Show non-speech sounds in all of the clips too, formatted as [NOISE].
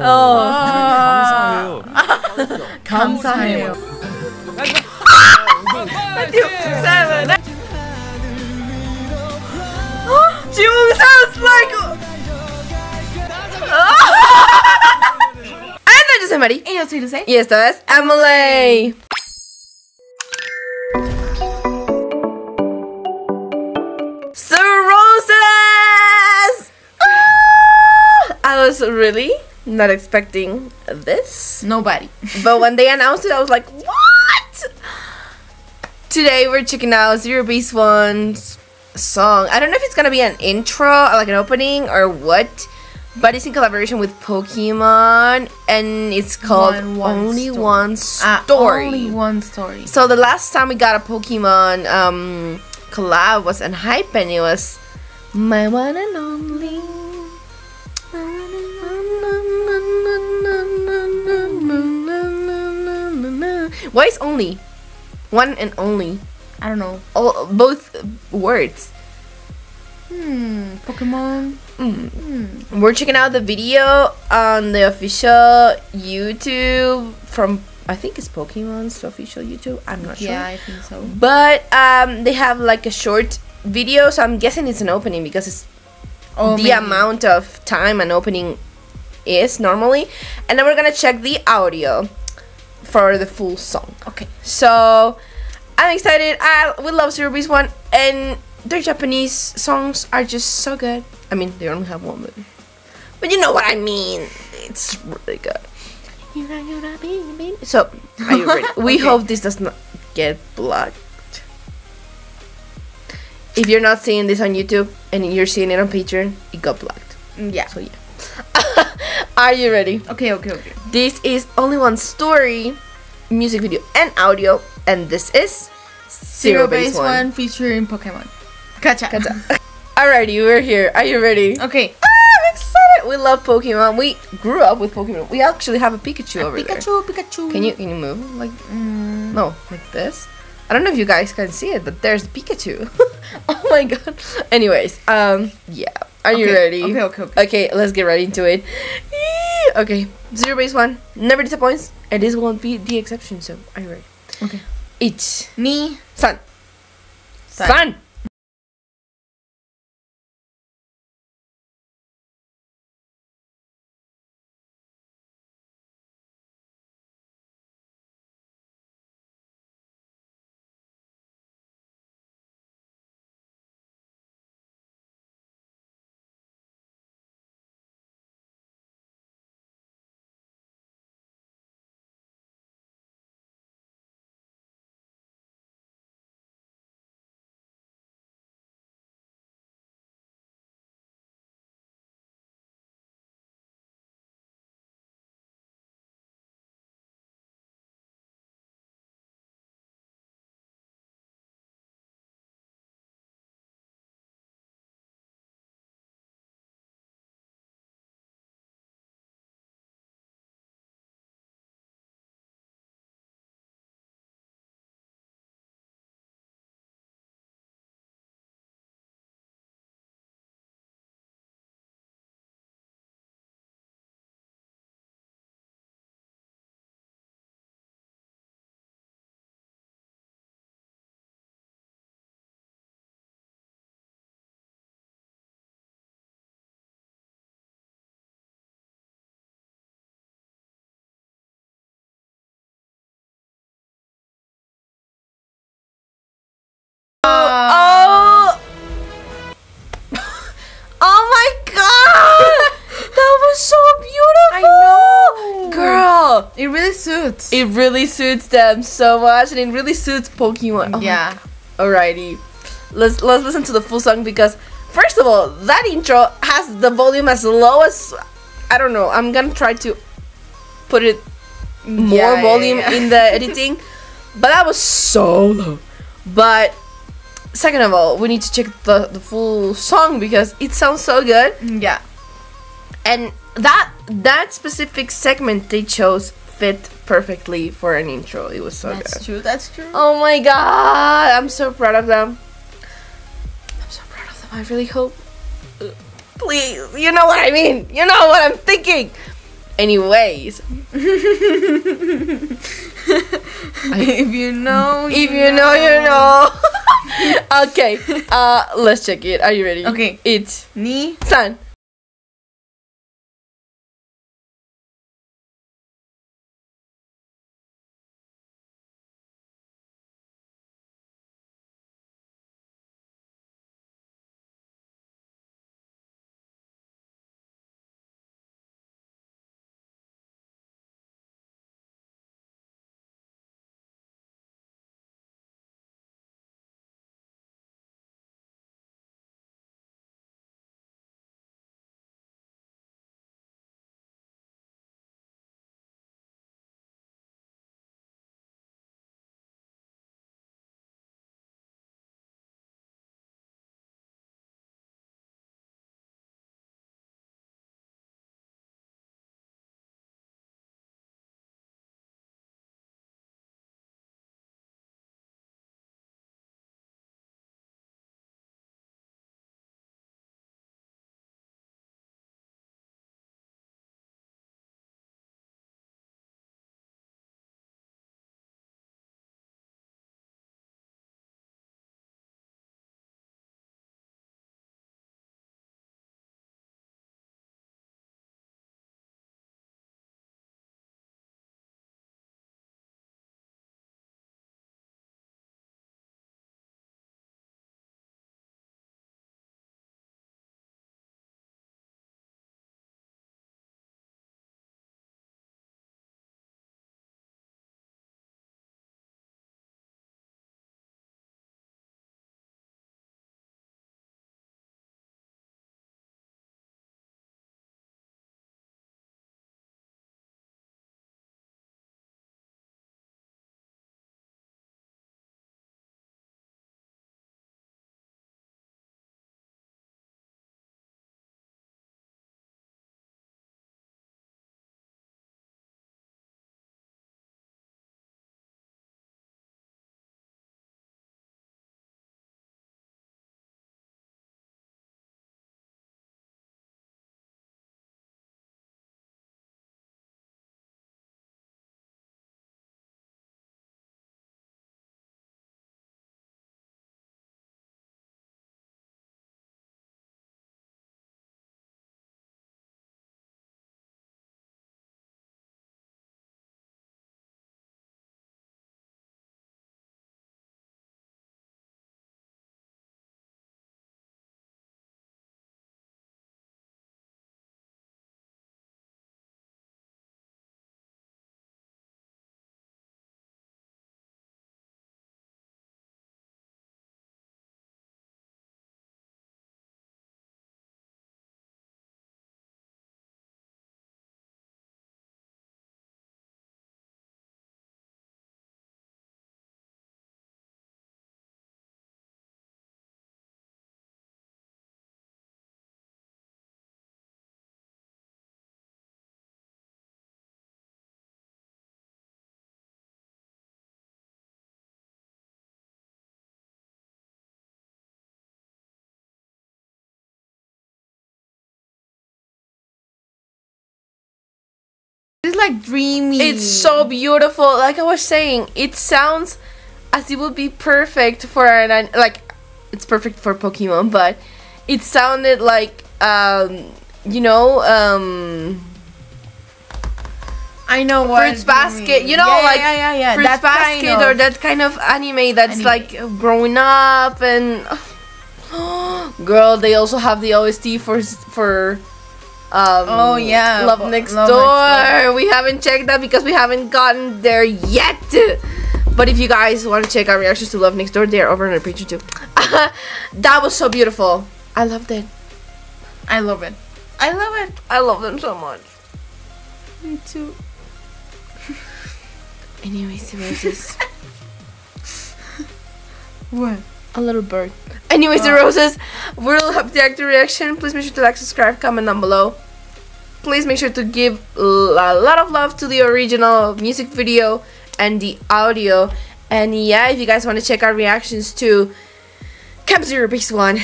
어. 아, 감사해요. 감사해요. 파이팅! 감사합니다. 지웅 사운드 Yo soy Mari. Y yo soy Luz. Y esto es Emily. So roses! Ah! I was really not expecting this. Nobody. [LAUGHS] But when they announced it, I was like, what? Today we're checking out Zero Base One's song. I don't know if it's gonna be an intro, like an opening, or what. But it's in collaboration with Pokemon, and it's called One- one Only Story. One Ah, Story. only one story. So the last time we got a Pokemon um, collab was on Hype, and it was my one and only. Why is only? One and only. I don't know. All both words. Hmm. Pokemon. Mmm. We're checking out the video on the official YouTube from I think it's Pokemon's official YouTube. I'm not sure. Yeah, I think so. But um, they have like a short video, so I'm guessing it's an opening because it's Oh, the maybe. amount of time an opening is normally. And then we're gonna check the audio for the full song. Okay. So I'm excited. I we love Zero One, and their Japanese songs are just so good. I mean, they only have one, but but you know what I mean. It's really good. So, are you ready? [LAUGHS] We Okay. hope this does not get blocked. If you're not seeing this on YouTube and you're seeing it on Patreon, it got blocked. Mm, Yeah. So yeah. [LAUGHS] Are you ready? Okay, okay, okay. This is only one story, music video and audio, and this is Zero base one featuring Pokemon. Gotcha. Gotcha. [LAUGHS] Alrighty, we're here. Are you ready? Okay. Ah, I'm excited. We love Pokemon. We grew up with Pokemon. We actually have a Pikachu over there. Pikachu, Pikachu. Can you can you move like Mm, no like this? I don't know if you guys can see it, but there's Pikachu. [LAUGHS] oh my god. Anyways, um, yeah. Are you ready? okay, okay, okay. Okay, let's get right into it. Okay, zero base one never disappoints, and this won't be the exception. So, are you ready? Okay. Each Ni. sun, Sun. sun. Suits. It really suits them so much and it really suits Pokemon. Oh yeah. [LAUGHS] Alrighty. Let's let's listen to the full song because first of all, that intro has the volume as low as I don't know. I'm gonna try to put it more Yeah, yeah, volume yeah. in the [LAUGHS] editing. But that was so low. But second of all, we need to check the, the full song because it sounds so good. Yeah. And that that specific segment they chose fit perfectly for an intro. It was so That's good. That's true. That's true. Oh my god, I'm so proud of them. I'm so proud of them. I really hope. Please, you know what I mean. You know what I'm thinking. Anyways, [LAUGHS] if you know, if you know, you know. [LAUGHS] okay, uh, let's check it. Are you ready? Okay. It's Ni San. Like dreamy. It's so beautiful. Like I was saying, it sounds as it would be perfect for an like it's perfect for Pokemon, but it sounded like um you know um I know what Fruits Basket, you know, yeah, like yeah, yeah, yeah. Fruits That Basket kind or that kind of anime that's Anime. like growing up and [GASPS] [GASPS] girl, they also have the OST for for um Oh, yeah, Love Bo- Next Love Door. Next We haven't checked that because we haven't gotten there yet. But if you guys want to check our reactions to Love Next Door, they're over on our Patreon too. [LAUGHS] that was so beautiful. I loved it. I love it. I love it. I love them so much. Me too. [LAUGHS] Anyways, the roses. [LAUGHS] What? A little bird. Anyways, the roses. Really happy to reaction. Please make sure to like, subscribe, comment down below. Please make sure to give a lot of love to the original music video and the audio. And yeah, if you guys want to check our reactions to Camp Zero Base One,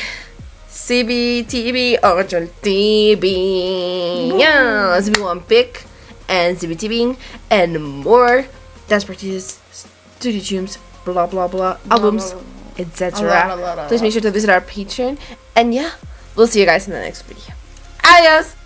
CBTV, Original oh, TV, yeah, ZB1 pick. and CBTVing and more dance practices, studio tunes, blah blah blah, albums, blah, etc. A lot, a lot, a Please make sure to visit our Patreon. And yeah, we'll see you guys in the next video. Adios!